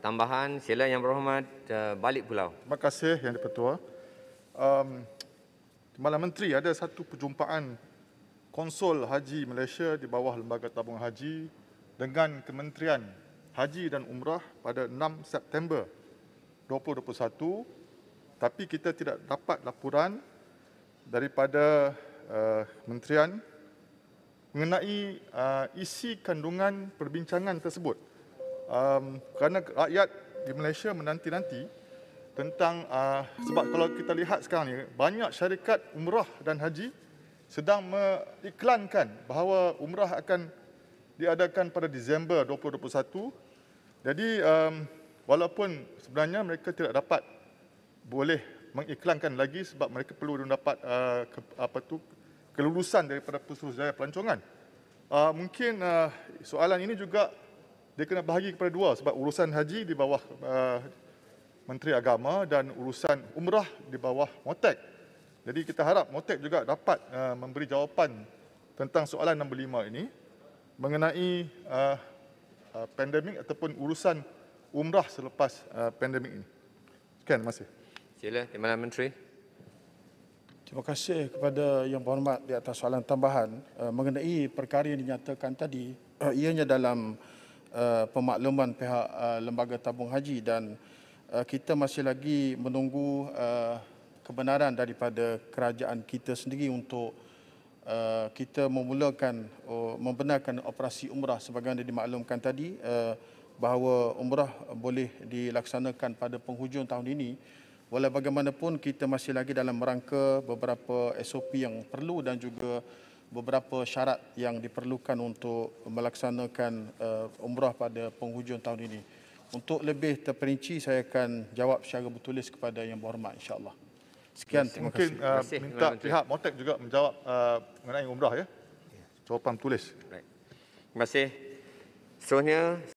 tambahan, sila Yang Berhormat uh, Balik Pulau. Terima kasih Yang di-Pertua. Um, Timbalan Menteri ada satu perjumpaan Konsul Haji Malaysia di bawah Lembaga Tabung Haji dengan Kementerian Haji dan Umrah pada 6 September 2021 tapi kita tidak dapat laporan daripada uh, kementerian mengenai uh, isi kandungan perbincangan tersebut. Um, kerana rakyat di Malaysia menanti-nanti tentang uh, sebab kalau kita lihat sekarang ni banyak syarikat umrah dan haji sedang mengiklankan bahawa umrah akan diadakan pada Disember 2021. Jadi um, walaupun sebenarnya mereka tidak dapat boleh mengiklankan lagi sebab mereka perlu mendapat uh, ke, apa tu kelulusan daripada Pusurujaya Pelancongan. Uh, mungkin uh, soalan ini juga dia kena bahagi kepada dua sebab urusan haji di bawah uh, Menteri Agama dan urusan umrah di bawah Motek. Jadi kita harap Motek juga dapat uh, memberi jawapan tentang soalan nombor lima ini mengenai uh, uh, pandemik ataupun urusan umrah selepas uh, pandemik ini. Sekian, terima kasih. Sila Timbalan Menteri. Terima kasih kepada Yang Berhormat di atas soalan tambahan uh, mengenai perkara yang dinyatakan tadi uh, ianya dalam uh, pemakluman pihak uh, Lembaga Tabung Haji dan uh, kita masih lagi menunggu kebenaran daripada kerajaan kita sendiri untuk kita memulakan uh, membenarkan operasi umrah sebagaimana dimaklumkan tadi bahawa umrah boleh dilaksanakan pada penghujung tahun ini. Walau bagaimanapun kita masih lagi dalam rangka beberapa SOP yang perlu dan juga beberapa syarat yang diperlukan untuk melaksanakan uh, umrah pada penghujung tahun ini. Untuk lebih terperinci saya akan jawab secara bertulis kepada yang berhormat insya-Allah. Sekian terima Mungkin kasih. uh, Terima kasih, minta Menteri. pihak Motek juga menjawab uh, mengenai umrah ya. Jawapan tulis. Baik. Terima kasih. Seterusnya